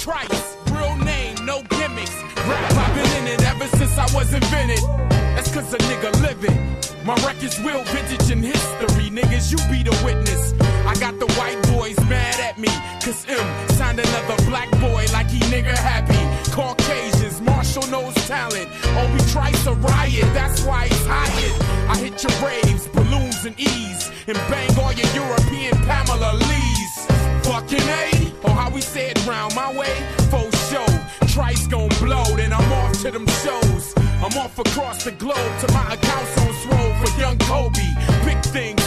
Trice, real name, no gimmicks. Rap, I've been in it ever since I was invented. That's cause a nigga living. My record's real vintage in history, niggas, you be the witness. I got the white boys mad at me, cause M signed another black boy like he nigga happy. Caucasians, Marshall knows talent. Obie Trice a riot, that's why he's hired. I hit your raves, balloons and ease, and bang all your European Pamela crown my way, faux show. Trice gon' blow, then I'm off to them shows. I'm off across the globe to my accounts on swole for young Kobe. Big thing